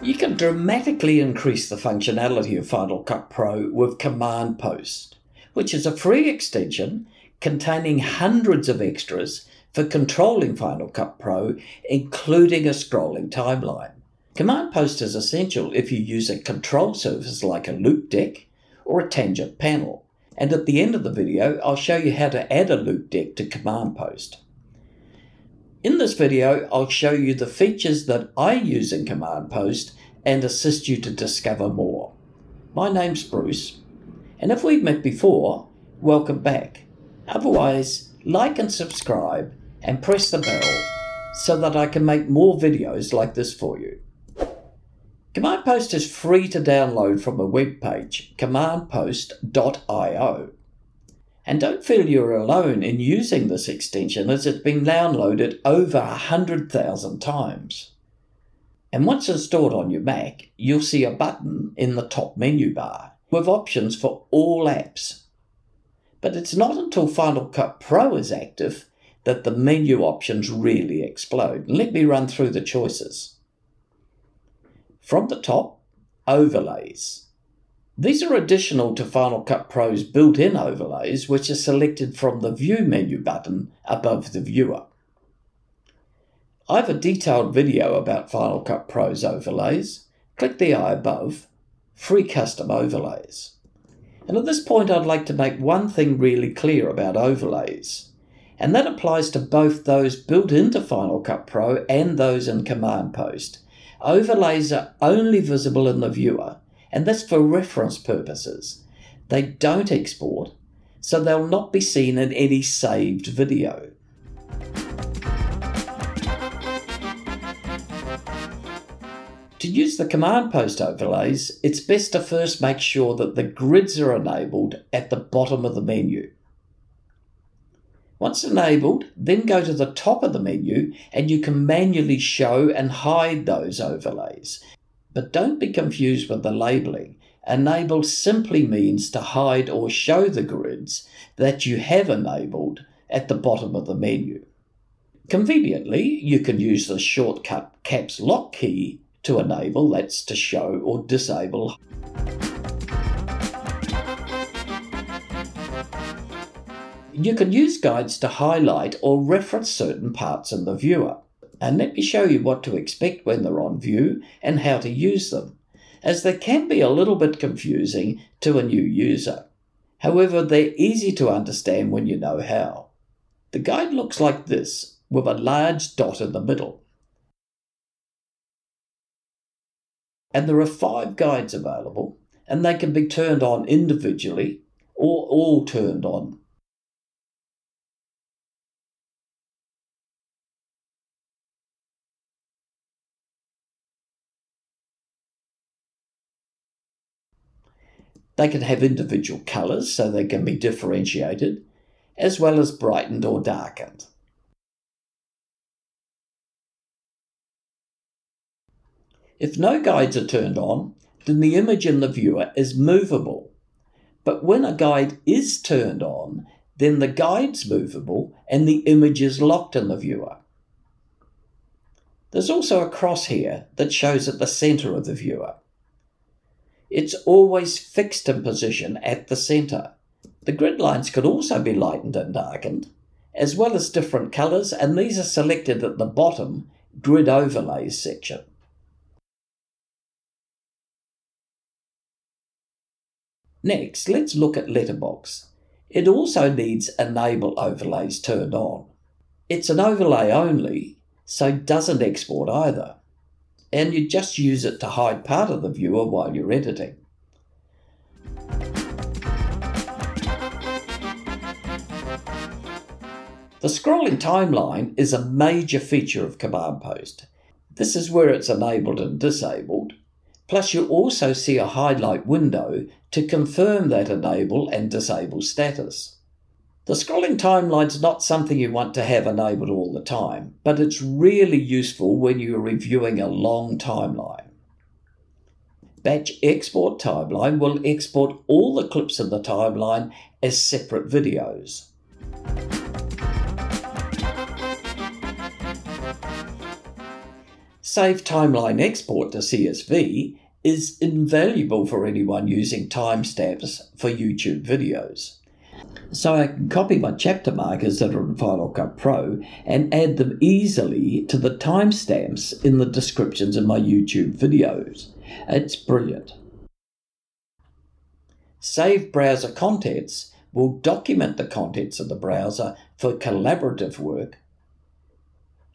You can dramatically increase the functionality of Final Cut Pro with Command Post, which is a free extension containing hundreds of extras for controlling Final Cut Pro, including a scrolling timeline. Command Post is essential if you use a control surface like a Loupedeck or a tangent panel. And at the end of the video, I'll show you how to add a Loupedeck to Command Post. In this video, I'll show you the features that I use in Command Post and assist you to discover more. My name's Bruce, and if we've met before, welcome back. Otherwise, like and subscribe and press the bell so that I can make more videos like this for you. Command Post is free to download from a web page, commandpost.io. And don't feel you're alone in using this extension as it's been downloaded over 100,000 times. And once installed on your Mac, you'll see a button in the top menu bar with options for all apps. But it's not until Final Cut Pro is active that the menu options really explode. Let me run through the choices. From the top, overlays. These are additional to Final Cut Pro's built-in overlays, which are selected from the View menu button above the viewer. I have a detailed video about Final Cut Pro's overlays. Click the eye above, Free Custom Overlays. And at this point I'd like to make one thing really clear about overlays. And that applies to both those built into Final Cut Pro and those in Command Post. Overlays are only visible in the viewer and that's for reference purposes. They don't export, so they'll not be seen in any saved video. To use the command post overlays, it's best to first make sure that the grids are enabled at the bottom of the menu. Once enabled, then go to the top of the menu and you can manually show and hide those overlays. But don't be confused with the labeling. Enable simply means to hide or show the grids that you have enabled at the bottom of the menu. Conveniently, you can use the shortcut caps lock key to enable, that's to show or disable. You can use guides to highlight or reference certain parts in the viewer and let me show you what to expect when they're on view and how to use them, as they can be a little bit confusing to a new user. However, they're easy to understand when you know how. The guide looks like this, with a large dot in the middle. And there are five guides available, and they can be turned on individually or all turned on They can have individual colours so they can be differentiated, as well as brightened or darkened. If no guides are turned on, then the image in the viewer is movable. But when a guide is turned on, then the guide's movable and the image is locked in the viewer. There's also a cross here that shows at the centre of the viewer. It's always fixed in position at the centre. The grid lines could also be lightened and darkened, as well as different colours, and these are selected at the bottom Grid Overlays section. Next, let's look at Letterbox. It also needs Enable Overlays turned on. It's an overlay only, so doesn't export either and you just use it to hide part of the viewer while you're editing. The scrolling timeline is a major feature of Command Post. This is where it's enabled and disabled. Plus you also see a highlight window to confirm that enable and disable status. The scrolling timeline's not something you want to have enabled all the time, but it's really useful when you're reviewing a long timeline. Batch Export Timeline will export all the clips in the timeline as separate videos. Save Timeline Export to CSV is invaluable for anyone using timestamps for YouTube videos. So I can copy my chapter markers that are in Final Cut Pro and add them easily to the timestamps in the descriptions in my YouTube videos. It's brilliant. Save Browser Contents will document the contents of the browser for collaborative work,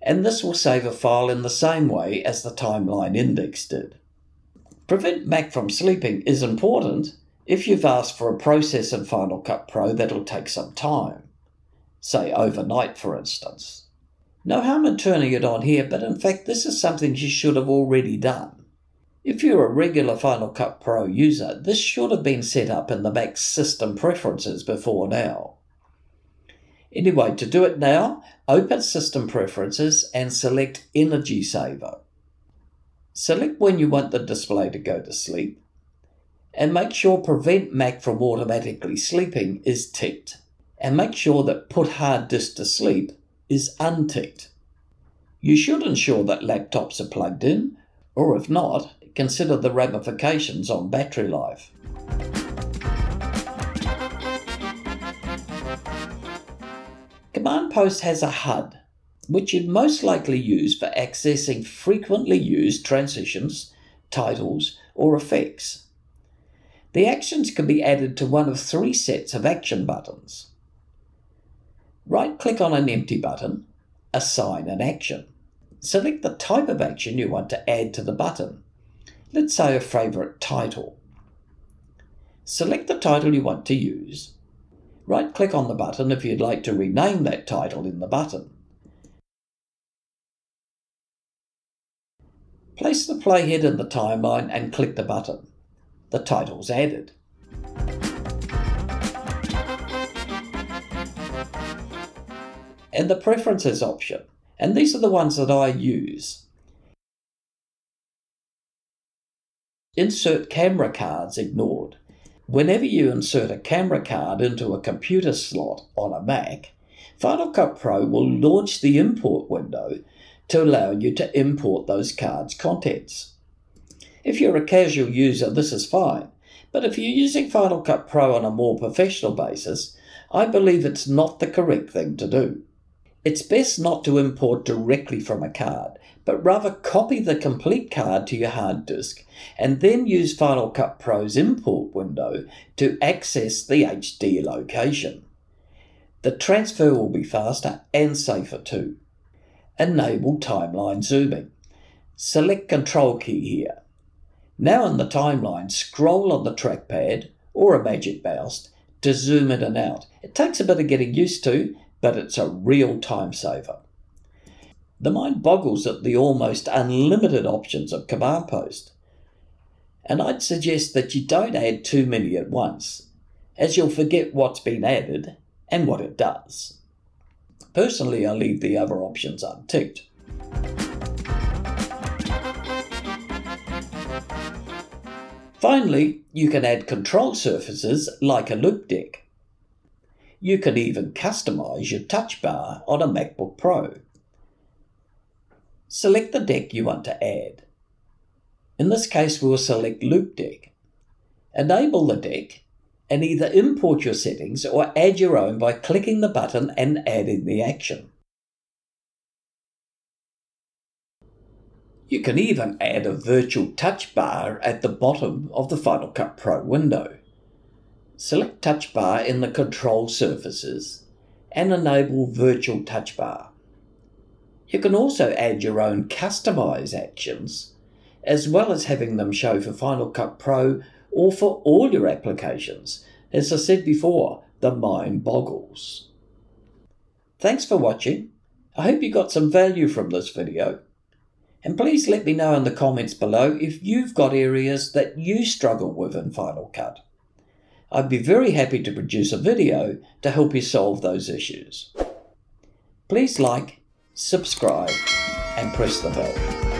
and this will save a file in the same way as the timeline index did. Prevent Mac from sleeping is important if you've asked for a process in Final Cut Pro that'll take some time, say overnight for instance. No harm in turning it on here, but in fact this is something you should have already done. If you're a regular Final Cut Pro user, this should have been set up in the Mac system preferences before now. Anyway, to do it now, open System Preferences and select Energy Saver. Select when you want the display to go to sleep and make sure prevent Mac from automatically sleeping is ticked. And make sure that put hard disk to sleep is unticked. You should ensure that laptops are plugged in, or if not, consider the ramifications on battery life. Command Post has a HUD, which you'd most likely use for accessing frequently used transitions, titles, or effects. The actions can be added to one of three sets of action buttons. Right click on an empty button, assign an action. Select the type of action you want to add to the button. Let's say a favourite title. Select the title you want to use. Right click on the button if you'd like to rename that title in the button. Place the playhead in the timeline and click the button the titles added. And the preferences option, and these are the ones that I use. Insert camera cards ignored. Whenever you insert a camera card into a computer slot on a Mac, Final Cut Pro will launch the import window to allow you to import those cards' contents. If you're a casual user, this is fine. But if you're using Final Cut Pro on a more professional basis, I believe it's not the correct thing to do. It's best not to import directly from a card, but rather copy the complete card to your hard disk and then use Final Cut Pro's import window to access the HD location. The transfer will be faster and safer too. Enable timeline zooming. Select Control key here. Now in the timeline, scroll on the trackpad or a magic mouse to zoom in and out. It takes a bit of getting used to, but it's a real time saver. The mind boggles at the almost unlimited options of Command Post. And I'd suggest that you don't add too many at once, as you'll forget what's been added and what it does. Personally, I leave the other options unticked. Finally, you can add control surfaces like a Loupedeck. You can even customize your touch bar on a MacBook Pro. Select the deck you want to add. In this case, we'll select Loupedeck. Enable the deck and either import your settings or add your own by clicking the button and adding the action. You can even add a virtual touch bar at the bottom of the Final Cut Pro window. Select Touch Bar in the Control Surfaces and enable Virtual Touch Bar. You can also add your own customize actions, as well as having them show for Final Cut Pro or for all your applications. As I said before, the mind boggles. Thanks for watching. I hope you got some value from this video. And please let me know in the comments below if you've got areas that you struggle with in Final Cut. I'd be very happy to produce a video to help you solve those issues. Please like, subscribe and press the bell.